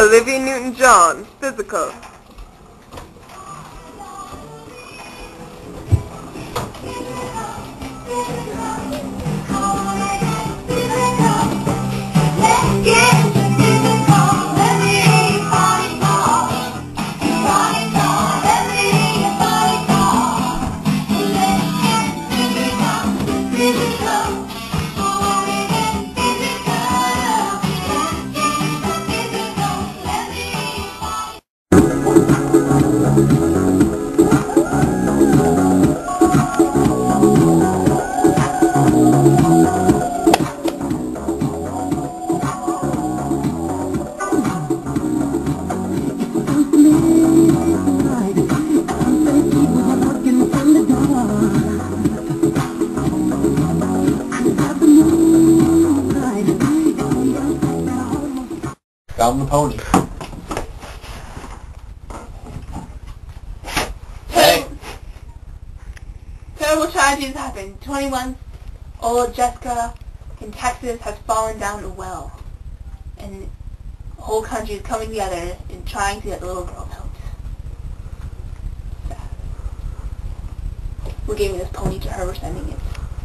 Olivia Newton-John, physical. Found the pony. Hey! Terrible tragedies happened. 21-old Jessica in Texas has fallen down a well. And the whole country is coming together and trying to get the little girl out. We're giving this pony to her. We're sending it.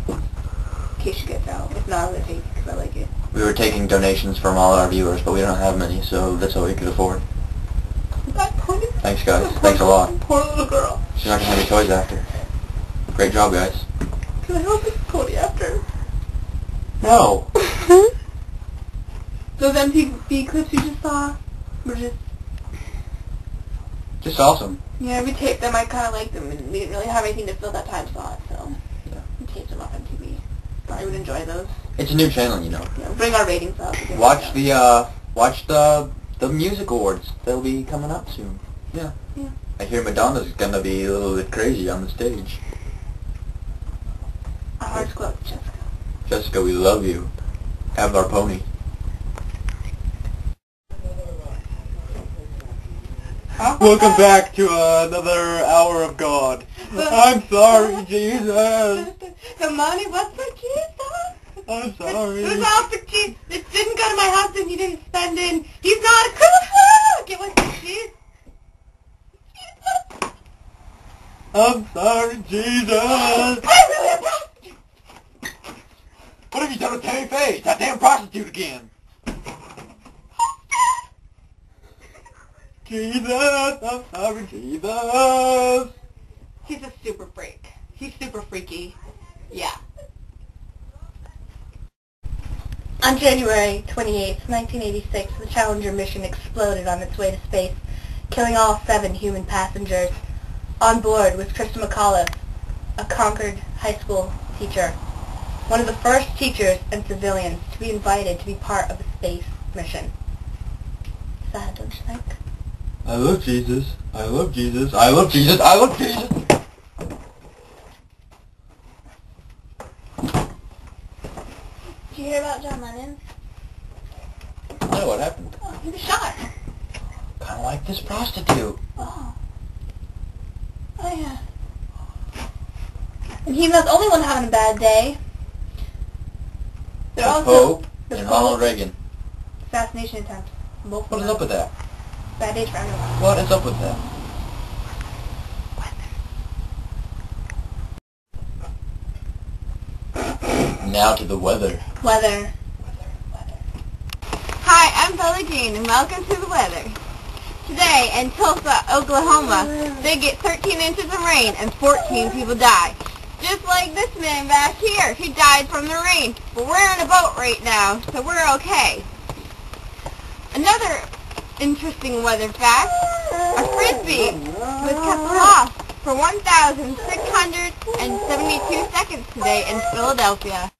In case she gets out. If not, I'm going to take it because I like it. We were taking donations from all our viewers, but we don't have many, so that's all we could afford. Thanks, guys. Thanks a lot. Poor little girl. She's not gonna have any toys after. Great job, guys. Can I help this Cody after? No! Those MTV clips you just saw were just Just awesome. Yeah, we taped them. I kind of liked them, and we didn't really have anything to fill that time slot, so Yeah. we taped them off MTV. Thought you would enjoy those. It's a new channel, you know. Yeah, bring our ratings up. Watch the, uh, watch the, the music awards. They'll be coming up soon. Yeah. Yeah. I hear Madonna's gonna be a little bit crazy on the stage. Our hearts go out to Jessica. Jessica, we love you. Have our pony. Welcome back to another hour of God. I'm sorry, Jesus. the money was for Jesus. I'm sorry. all for Jesus. It didn't go to my house and you didn't spend it. He's not a criminal. Was for Jesus. Jesus. I'm sorry, Jesus. I'm really a. What have you done with Tammy Faye? That damn prostitute again. Jesus, I'm sorry, Jesus. He's a super freak. He's super freaky. Yeah. On January 28, 1986, the Challenger mission exploded on its way to space, killing all seven human passengers. On board was Christa McAuliffe, a Concord high school teacher, one of the first teachers and civilians to be invited to be part of a space mission. Sad, don't you think? I love Jesus. I love Jesus. I love Jesus. I love Jesus. You hear about John Lennon? Know what happened. Oh, he was shot. Kind of like this prostitute. Oh. Oh, yeah. And he's not the only one having a bad day. The They're also Pope the and Ronald Reagan. assassination attempt. Both What is up with that? Bad days for everyone. What is up with that? Now to the weather. Weather. Hi, I'm Bella Jean, and welcome to the weather. Today in Tulsa, Oklahoma, they get 13 inches of rain and 14 people die. Just like this man back here, he died from the rain. But we're in a boat right now, so we're okay. Another interesting weather fact, a frisbee was kept aloft for 1,672 seconds today in Philadelphia.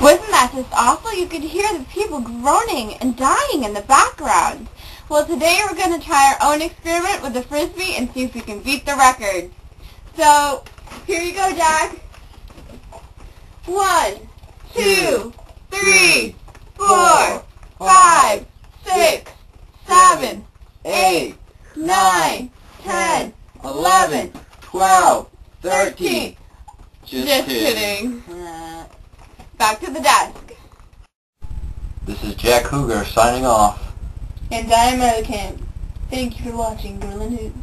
Wasn't that just awful? You could hear the people groaning and dying in the background. Well, today we're going to try our own experiment with the frisbee and see if we can beat the record. So, here you go, Jack. One, two, three, four, five, six, seven, eight, nine, ten, eleven, twelve, thirteen. Just kidding. Uh, Back to the desk. This is Jack Hooger signing off. And I am Camp. Thank you for watching Berlin Hoops.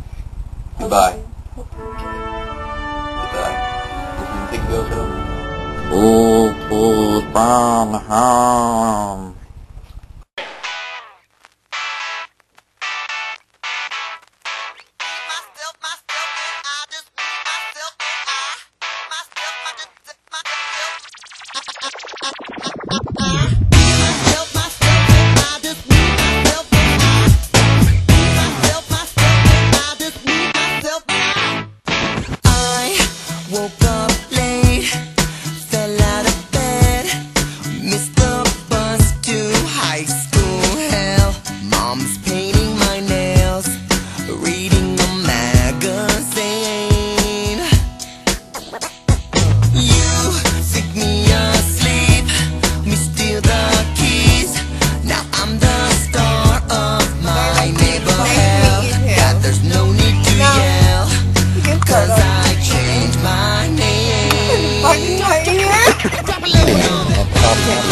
Goodbye. Goodbye. This is Nick Goes Home. This is from home.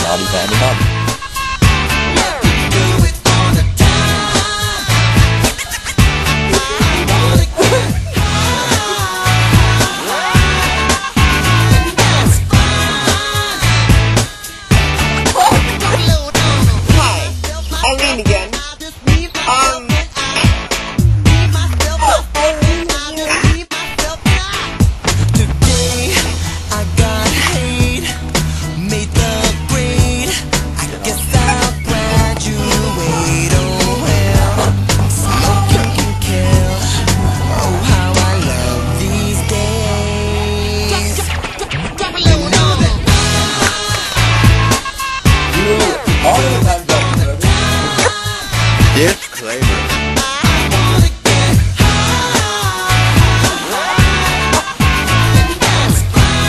Hobby Family Hobby.